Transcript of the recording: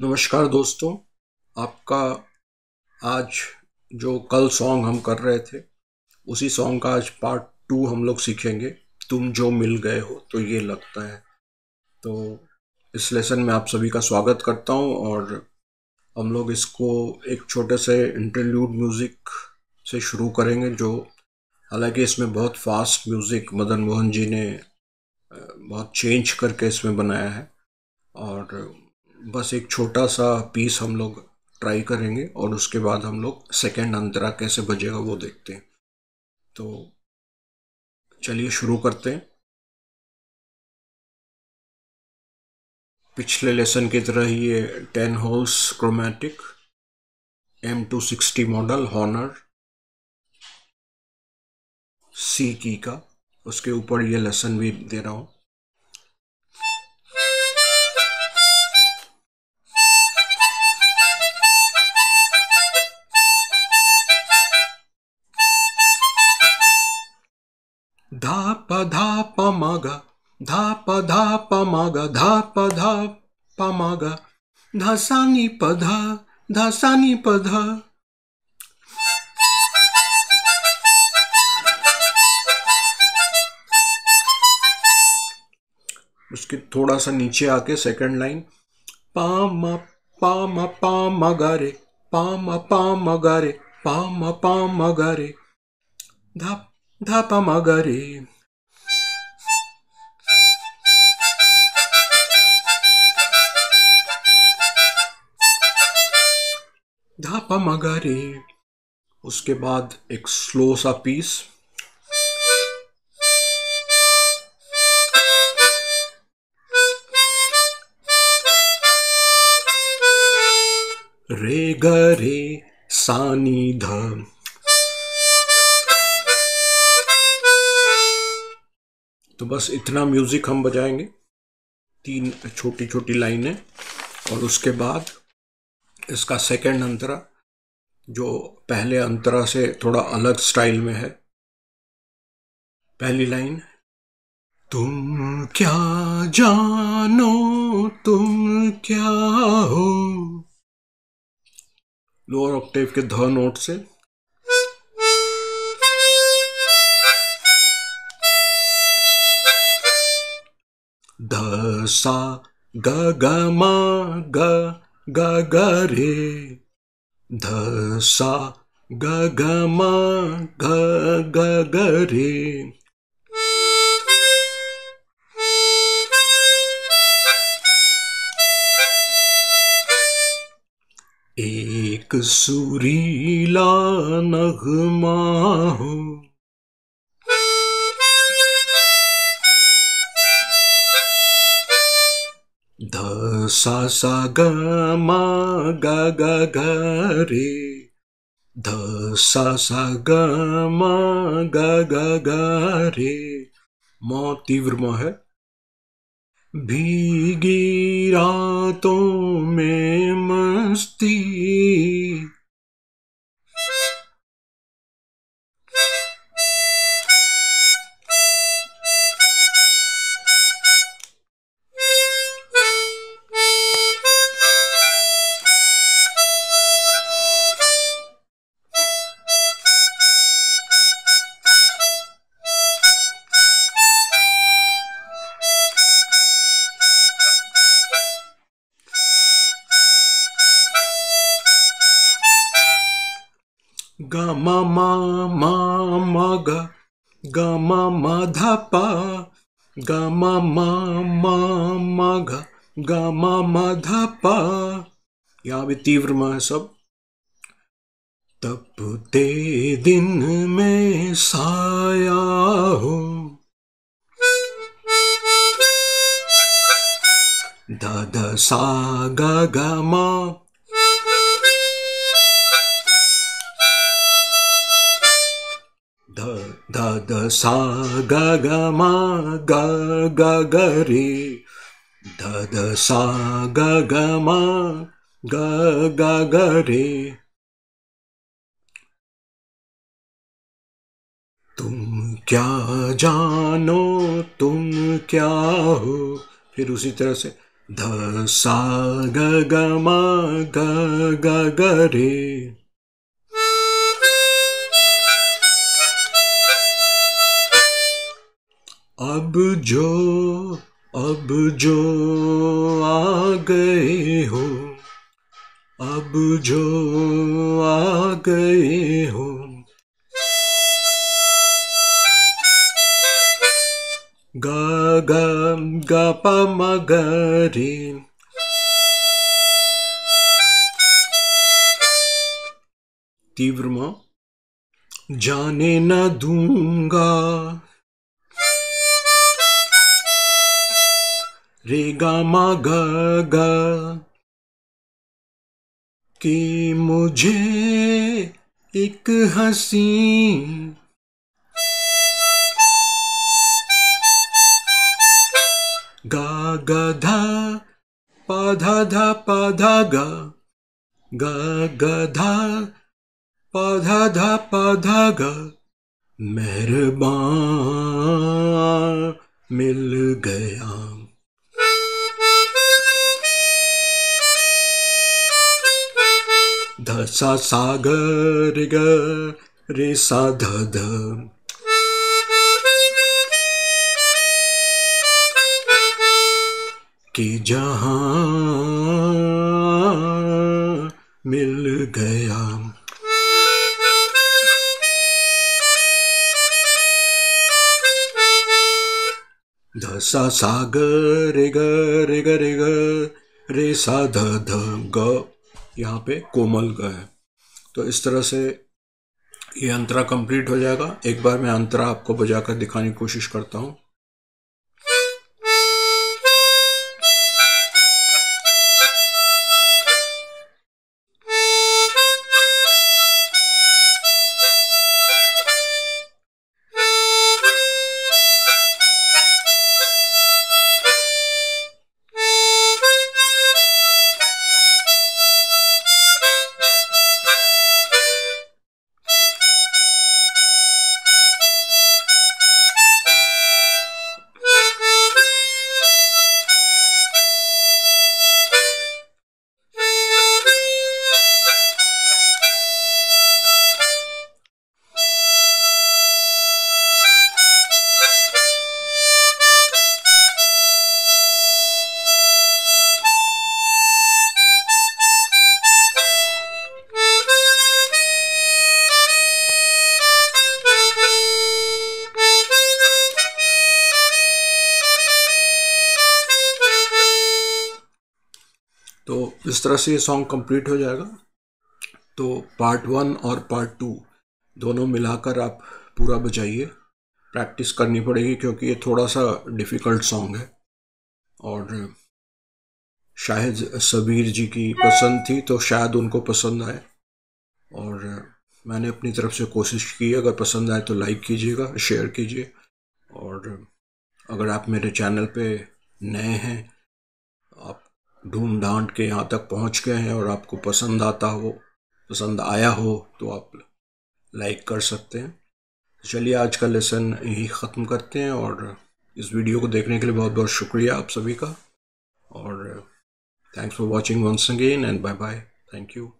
नमस्कार दोस्तों, आपका आज जो कल सॉन्ग हम कर रहे थे, उसी सॉन्ग का आज पार्ट टू हम लोग सीखेंगे, तुम जो मिल गए हो तो ये लगता है। तो इस लेसन में आप सभी का स्वागत करता हूँ और हम लोग इसको एक छोटे से इंटरल्यूड म्यूज़िक से शुरू करेंगे, जो हालाँकि इसमें बहुत फास्ट म्यूज़िक मदन मोहन जी ने बहुत चेंज करके इसमें बनाया है। और बस एक छोटा सा पीस हम लोग ट्राई करेंगे और उसके बाद हम लोग सेकेंड अंतरा कैसे बजेगा वो देखते हैं। तो चलिए शुरू करते हैं। पिछले लेसन की तरह ये ten holes chromatic M two sixty model Hohner C की का। उसके ऊपर ये लेसन भी दे रहा हूँ। धा प धा प म ग धा प धा प म ग धा प धा प म ग धा सा नि प धा धा सा नि प धा उसके थोड़ा सा नीचे आके सेकंड लाइन पा म पा म पा म ग रे पा म पा म ग रे पा म पा म ग रे धा धा प म ग रे धा प म ग रे उसके बाद एक स्लो सा पीस रे ग सानी ध तो बस इतना म्यूज़िक हम बजाएँगे। तीन छोटी छोटी लाइनें और उसके बाद इसका सेकंड अंतरा, जो पहले अंतरा से थोड़ा अलग स्टाइल में है। पहली लाइन, तुम क्या जानो, तुम क्या हो? लोअर ऑक्टेव के ध नोट से। ध सा ग ग म ग ग ग रे। ध सा ग ग म ग ग ग रे। एक सुरीला नगमा हो सा सा ग म ग ग ग रे। ध सा सा ग म ग ग ग रे। म तीव्र म है। भीगी रातों में मस्ती। ग म म म म ग ग म म ध प, ग म म म म ग ग म म ध प। यहाँ भी तीव्र म है सब। तपते दिन में साया हो। ध ध सा ग ग म ध सा ग ग म ग ग ग रे ध द सा ग ग म ग ग ग रे तुम क्या जानो, तुम क्या हो? फिर उसी तरह से ध सा ग ग म ग ग ग रे अब जो अब जो आ गए हो। अब जो आ गए हो। ग ग तीव्र म, जाने न दूँगा। रे गा मा ग कि मुझे एक हसी। गा ग धा, पा धा धा, पा धा गा। ग ग धा, पा धा धा, पा धा गा। मेहरबान मिल गया। ध सा सा ग रे ग रे सा ध ध कि जहाँ मिल गया। ध सा सा ग रे ग रे ग रे ग रे सा ध ध ग यहाँ पे कोमल का है। तो इस तरह से ये अंतरा कंप्लीट हो जाएगा। एक बार मैं अंतरा आपको बजाकर दिखाने की कोशिश करता हूँ। तो इस तरह से ये सॉन्ग कंप्लीट हो जाएगा। तो पार्ट वन और पार्ट टू दोनों मिलाकर आप पूरा बजाइए। प्रैक्टिस करनी पड़ेगी क्योंकि ये थोड़ा सा डिफ़िकल्ट सॉन्ग है। और शायद सबीर जी की पसंद थी तो शायद उनको पसंद आए। और मैंने अपनी तरफ़ से कोशिश की, अगर पसंद आए तो लाइक कीजिएगा शेयर कीजिए। और अगर आप मेरे चैनल पे नए हैं ढूंढ ढांड के यहाँ तक पहुँच गए हैं और आपको पसंद आता हो, पसंद आया हो तो आप लाइक कर सकते हैं। चलिए आज का लेसन यही ख़त्म करते हैं और इस वीडियो को देखने के लिए बहुत बहुत शुक्रिया आप सभी का। और thanks for watching once again and bye bye thank you